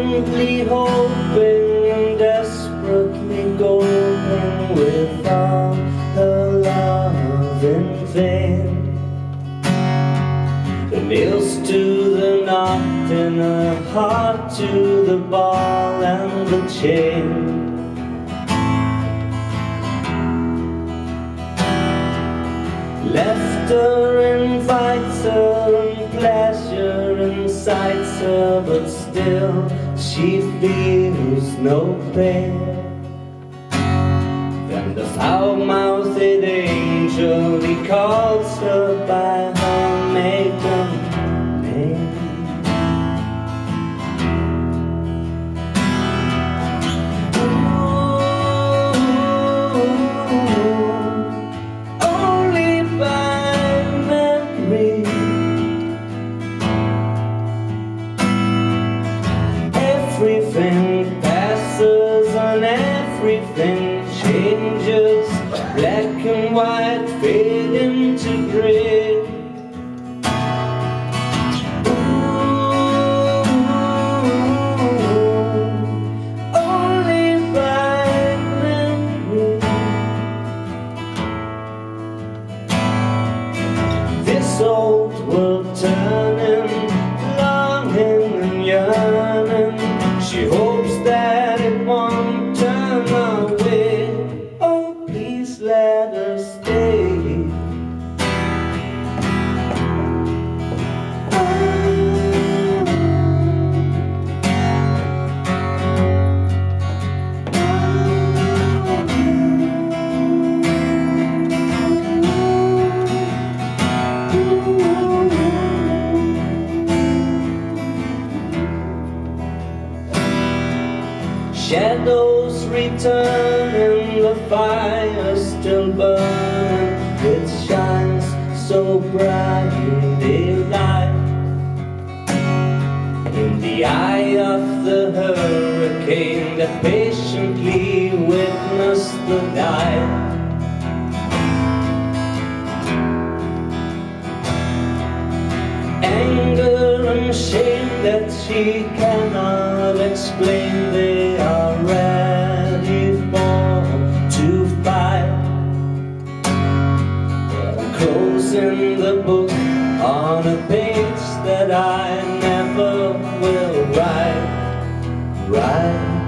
Desperately hoping, desperately going with all her love in vain. The nails to the knot and her heart, to the ball and the chain. Laughter invites her and pleasure incites her But still she feels no pain. Then the foul-mouthed angel he calls her by changes. Black and white fade into gray. Ooh, only by. This old world turning, longing and yearning. She hopes Shadows return and the fire still burns It shines so bright in daylight. In the eye of the hurricane that patiently witnessed the night. Anger and shame that she cannot explain They are ready for to fight. But I'm closing the book on a page that I never will write. Write,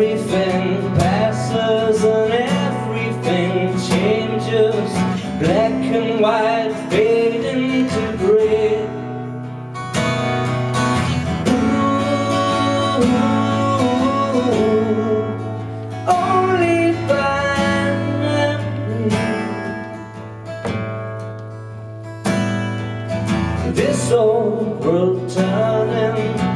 everything passes and everything changes. Black and white fading to gray. Ooh, only by This old world turning